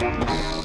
Thank